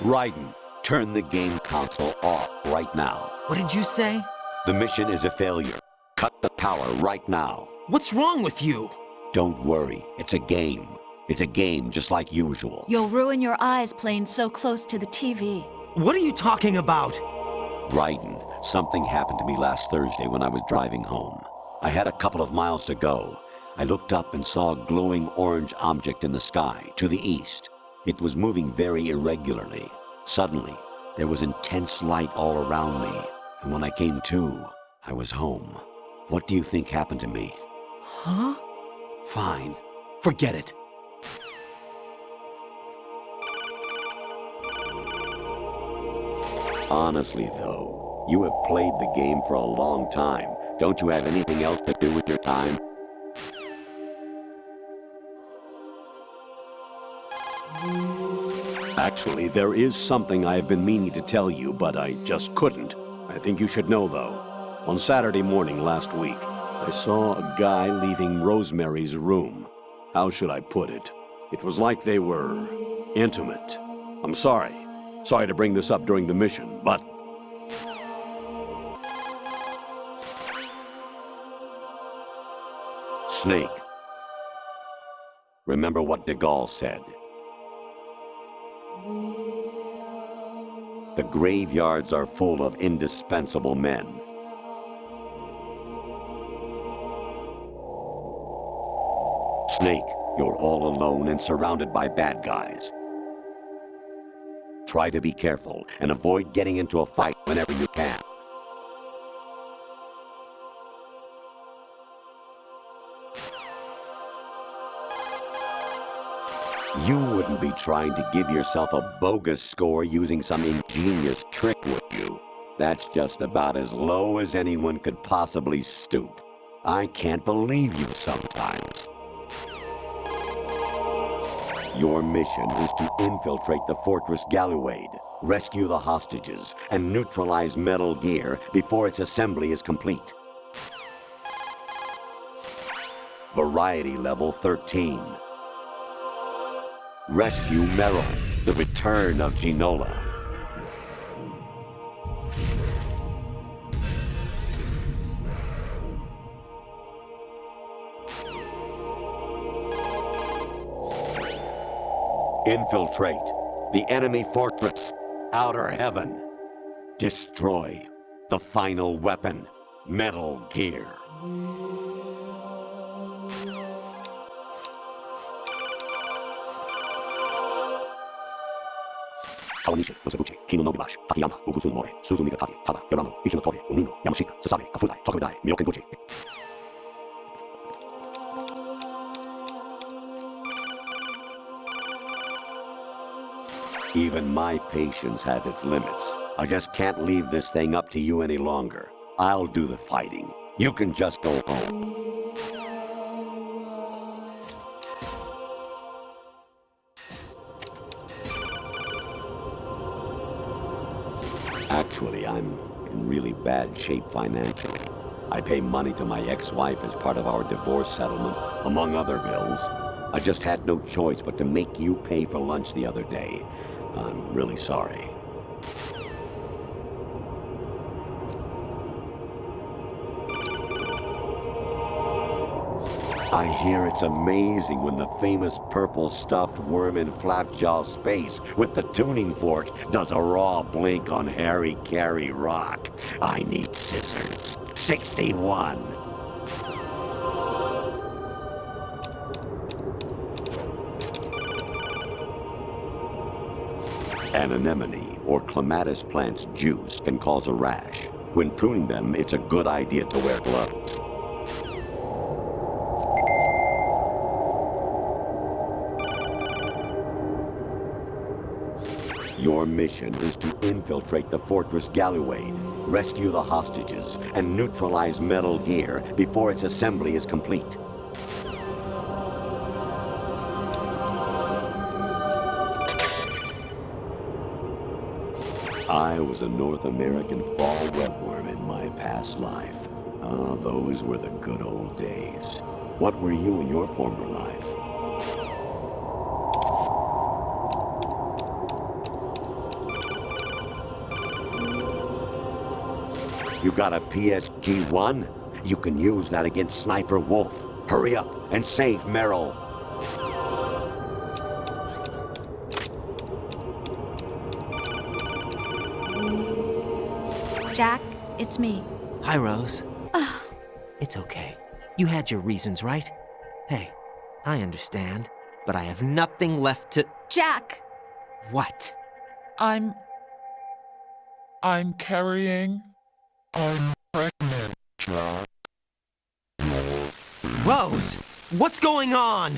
Raiden, turn the game console off right now. What did you say? The mission is a failure. Cut the power right now. What's wrong with you? Don't worry, it's a game. It's a game just like usual. You'll ruin your eyes playing so close to the TV. What are you talking about? Raiden, something happened to me last Thursday when I was driving home. I had a couple of miles to go. I looked up and saw a glowing orange object in the sky, to the east. It was moving very irregularly. Suddenly, there was intense light all around me, and when I came to, I was home. What do you think happened to me? Huh? Fine. Forget it. Honestly, though, you have played the game for a long time. Don't you have anything else to do with your time? Actually, there is something I have been meaning to tell you, but I just couldn't. I think you should know, though. On Saturday morning last week, I saw a guy leaving Rosemary's room. How should I put it? It was like they were intimate. I'm sorry. Sorry to bring this up during the mission, but... Snake. Remember what de Gaulle said. The graveyards are full of indispensable men. Snake, you're all alone and surrounded by bad guys. Try to be careful and avoid getting into a fight whenever you can. You wouldn't be trying to give yourself a bogus score using some ingenious trick, would you? That's just about as low as anyone could possibly stoop. I can't believe you sometimes. Your mission is to infiltrate the Fortress Galuade, rescue the hostages, and neutralize Metal Gear before its assembly is complete. Variety Level 13. Rescue Meryl, the return of Ginola. Infiltrate the enemy fortress, Outer Heaven. Destroy the final weapon, Metal Gear. Onishi, Kino Tada, Yorano, Ichinotori, Yamashita, Sasabe, Even my patience has its limits. I just can't leave this thing up to you any longer. I'll do the fighting. You can just go home. Actually, I'm in really bad shape financially. I pay money to my ex-wife as part of our divorce settlement, among other bills. I just had no choice but to make you pay for lunch the other day. I'm really sorry. I hear it's amazing when the famous purple stuffed worm in Flapjaw Space with the tuning fork does a raw blink on Hara-kiri Rock. I need scissors. 61. An anemone or clematis plant's juice can cause a rash. When pruning them, it's a good idea to wear gloves. Your mission is to infiltrate the Fortress Galuade, rescue the hostages, and neutralize Metal Gear before its assembly is complete. I was a North American fall webworm in my past life. Ah, those were the good old days. What were you in your former life? You got a PSG-1? You can use that against Sniper Wolf. Hurry up and save Meryl. Jack, it's me. Hi, Rose. it's okay. You had your reasons, right? Hey, I understand, but I have nothing left to. Jack! What? I'm. I'm carrying. I'm pregnant, Jack. Rose! What's going on?